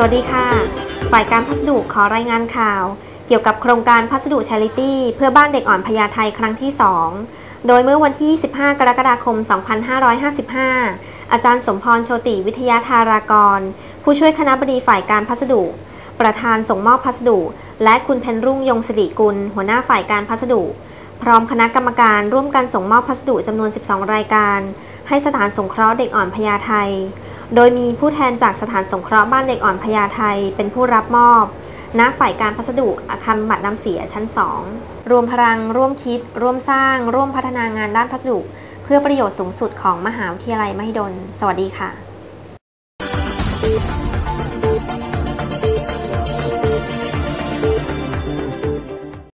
สวัสดีค่ะ ฝ่ายการพัสดุขอรายงานข่าว เกี่ยวกับโครงการพัสดุชาริตี้เพื่อบ้านเด็กอ่อนพญาไทครั้งที่ 2 โดยเมื่อวันที่ 15 กรกฎาคม 2555 อาจารย์สมพรโชติวิทยาธารากร ผู้ช่วยคณะบดีฝ่ายการพัสดุ ประธานส่งมอบพัสดุ และคุณเพนรุ่งยงสิริกุล หัวหน้าฝ่ายการพัสดุ พร้อมคณะกรรมการร่วมกันส่งมอบพัสดุจำนวน 12 รายการ ให้สถานสงเคราะห์เด็กอ่อนพญาไท โดยมีผู้แทนจากสถานสงเคราะห์บ้านเด็กอ่อนพญาไทเป็นผู้รับมอบณฝ่ายการพัสดุอาคารบำบัดน้ำเสียชั้น 2 รวมพลังร่วมคิด ร่วมสร้าง ร่วมพัฒนางานด้านพัสดุ เพื่อประโยชน์สูงสุดของมหาวิทยาลัยมหิดล สวัสดีค่ะ